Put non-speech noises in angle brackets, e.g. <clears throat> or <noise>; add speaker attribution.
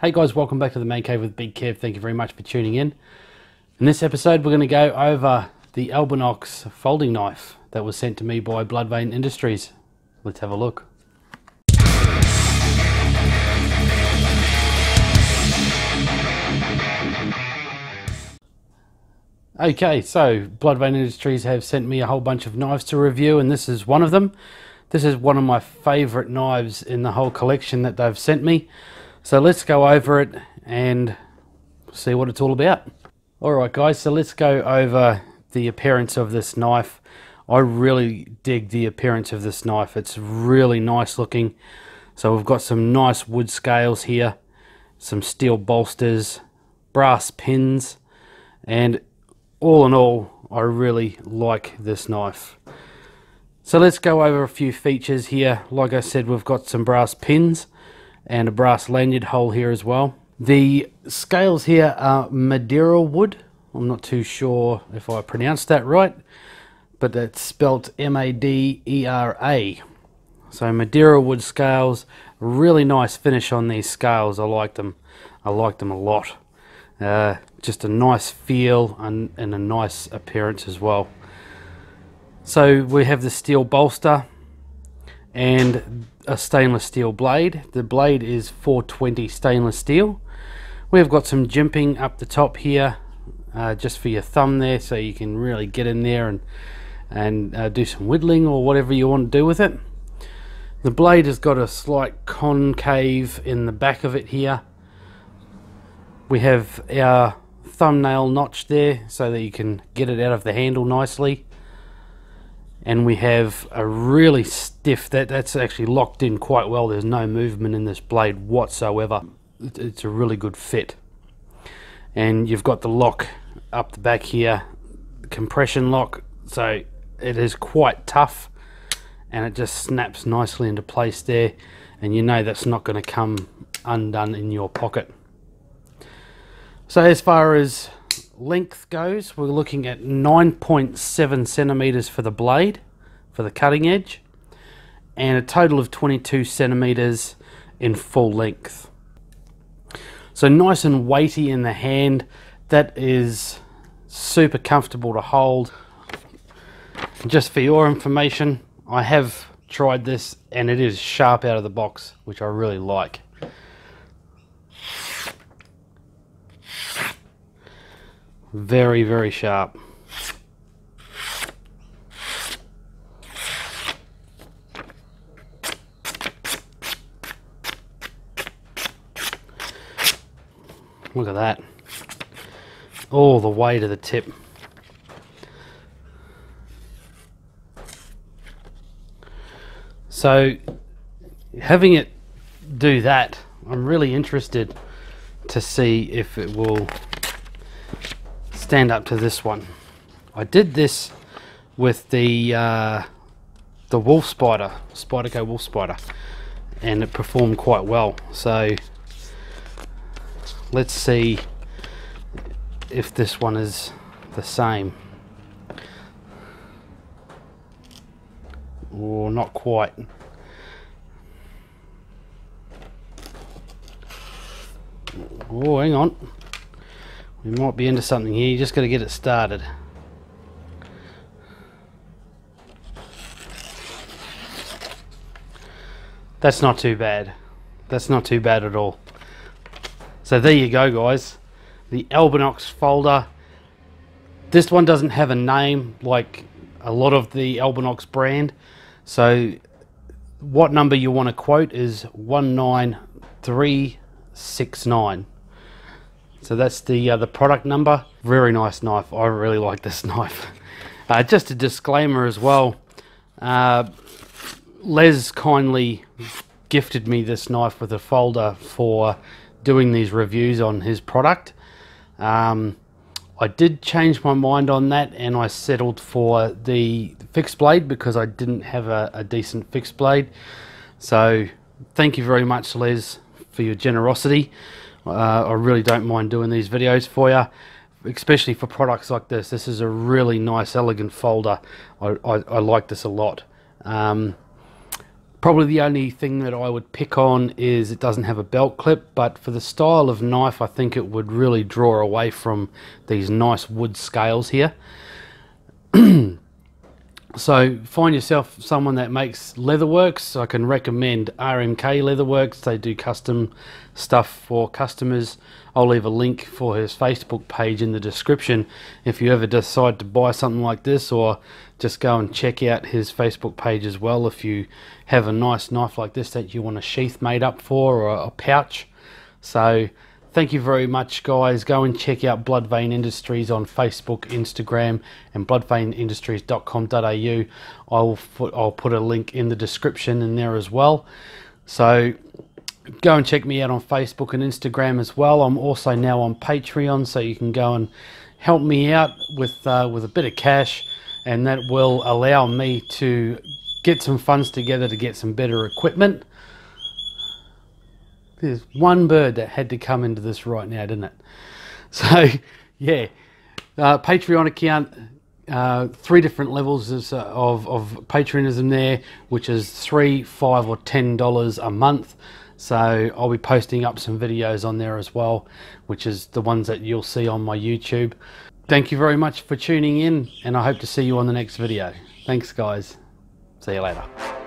Speaker 1: Hey guys, welcome back to the Man Cave with Big Kev. Thank you very much for tuning in. In this episode, we're going to go over the Albainox folding knife that was sent to me by Bloodvein Industries. Let's have a look. Okay, so Bloodvein Industries have sent me a whole bunch of knives to review, and this is one of them. This is one of my favorite knives in the whole collection that they've sent me. So let's go over it and see what it's all about. Alright guys, so let's go over the appearance of this knife. I really dig the appearance of this knife. It's really nice looking. So we've got some nice wood scales here, some steel bolsters, brass pins, and all in all, I really like this knife. So let's go over a few features here. Like I said, we've got some brass pins and a brass lanyard hole here as well. The scales here are Madeira wood. I'm not too sure if I pronounced that right, but it's spelt M-A-D-E-R-A. So Madeira wood scales, really nice finish on these scales. I like them. I like them a lot. Uh, just a nice feel and, and a nice appearance as well. So we have the steel bolster and a stainless steel blade. The blade is 420 stainless steel. We've got some jimping up the top here uh, just for your thumb there so you can really get in there and, and uh, do some whittling or whatever you want to do with it. The blade has got a slight concave in the back of it here we have our thumbnail notch there so that you can get it out of the handle nicely. And we have a really stiff, that, that's actually locked in quite well. There's no movement in this blade whatsoever. It's a really good fit. And you've got the lock up the back here, compression lock. So it is quite tough and it just snaps nicely into place there. And you know that's not going to come undone in your pocket. So as far as length goes, we're looking at 9.7 centimeters for the blade, for the cutting edge, and a total of 22 centimeters in full length. So nice and weighty in the hand. That is super comfortable to hold. Just for your information, I have tried this and it is sharp out of the box, which I really like. Very, very sharp. Look at that. All the way to the tip. So having it do that, I'm really interested to see if it will stand up to this one. I did this with the uh, the wolf spider, Spyderco wolf spider, and it performed quite well. So let's see if this one is the same. Or not quite. Oh, hang on. We might be into something here, you just got to get it started. That's not too bad. That's not too bad at all. So there you go guys. The Albainox folder. This one doesn't have a name like a lot of the Albainox brand. So what number you want to quote is 19369. So that's the uh, the product number. Very nice knife. I really like this <laughs> knife. Uh, just a disclaimer as well. Uh, Les kindly gifted me this knife with a folder for doing these reviews on his product. Um, I did change my mind on that and I settled for the fixed blade because I didn't have a, a decent fixed blade. So thank you very much Les for your generosity. Uh, I really don't mind doing these videos for you, especially for products like this. This is a really nice, elegant folder. I, I, I like this a lot. Um, Probably the only thing that I would pick on is it doesn't have a belt clip, but for the style of knife, I think it would really draw away from these nice wood scales here. <clears throat> so find yourself someone that makes leatherworks. I can recommend RMK Leatherworks. They do custom stuff for customers. I'll leave a link for his Facebook page in the description if you ever decide to buy something like this or just go and check out his Facebook page as well if you have a nice knife like this that you want a sheath made up for or a pouch. So thank you very much guys go and check out bloodvein industries on facebook instagram and bloodveinindustries.com.au i'll put i'll put a link in the description in there as well so go and check me out on Facebook and Instagram as well. I'm also now on Patreon, so you can go and help me out with uh, with a bit of cash, and that will allow me to get some funds together to get some better equipment. There's one bird that had to come into this right now, didn't it? <laughs> So, yeah, uh, Patreon account. Uh, three different levels of, of, of patronism there, which is three, five, or ten dollars a month. So I'll be posting up some videos on there as well, which is the ones that you'll see on my YouTube. Thank you very much for tuning in, and I hope to see you on the next video. Thanks, guys. See you later.